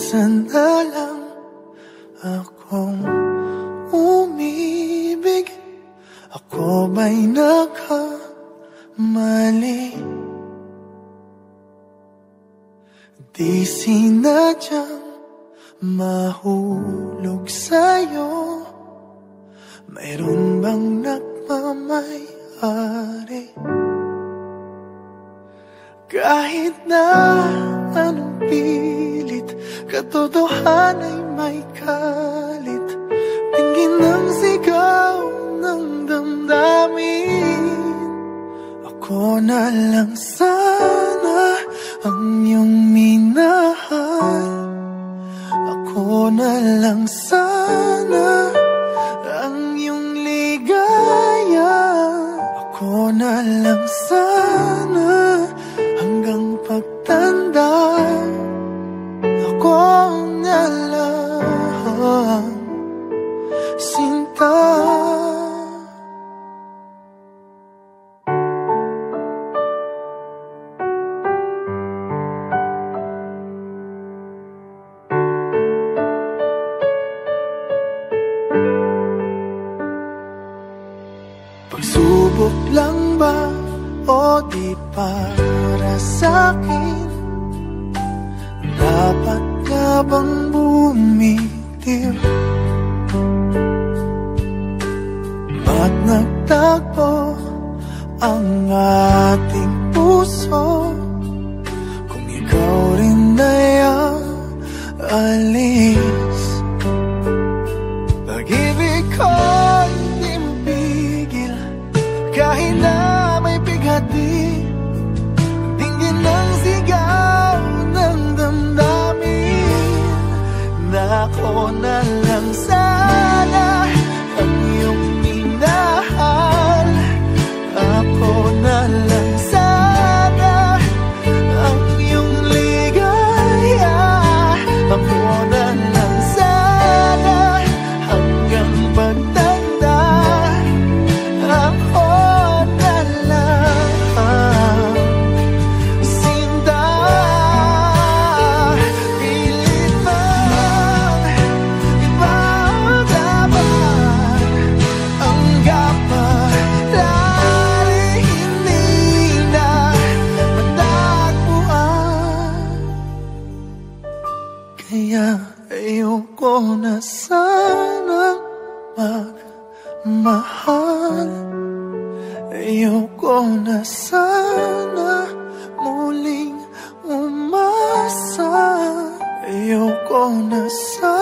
minsan na lang akong umibig Ako ba'y nagkamali? Di sinadyang mahulog sa'yo Mayroon bang nagmamayari? Kahit na anong pilit Katotohan ay may kalit. Tingin ng sigaw ng damdamin. Ako na lang sana ang iyong minahal. Ako na lang sana ang iyong ligaya. Ako na lang Pagsubok lang ba o di para sa'kin? Dapat ka bang bumitiw? Ba't nagtagpo ang ating puso? Na ako Kaya ayoko na sanang magmahal. Ayoko na sana muling umasa. Ayoko na mahal